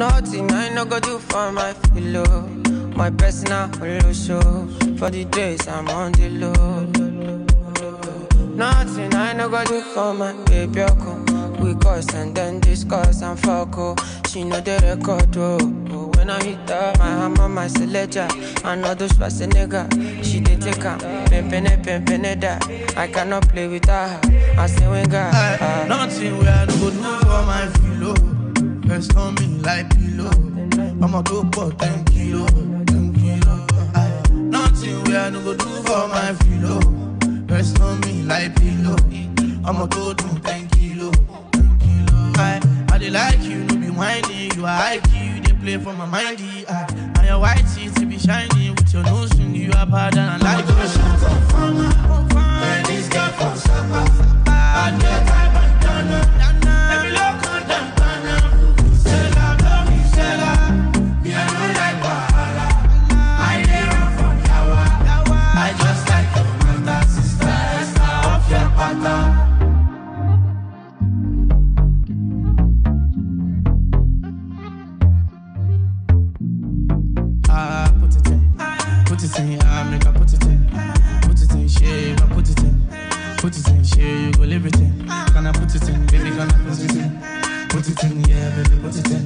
Nothing I no go do for my pillow. My personal holo show. For the days I'm on the low. Nothing I no go do for my baby. We cuss and then discuss and fuck. Oh. She know the record. Oh. When I hit her, my hammer, my selector. I know those was a nigga. She did take her. Pimpin' pimpin' that. I cannot play with her. I say when. Aye, nothing where I no go do for my filo. Rest on me like pillow. I'ma go for 10 kilo, 10 kilo. Aye, nothing where I no go do for my filo. Rest on me like pillow. I'ma go do 10 kilo, 10 kilo. Aye, I dey like you, no be whiny. You are high key, you dey play for my mindy. Aye, and your white teeth be shiny with your nose ring. You are bad and I like you. Put it in, shave, you go in. Can I put it in, baby, can I put it in, put it in, yeah, baby, put it in.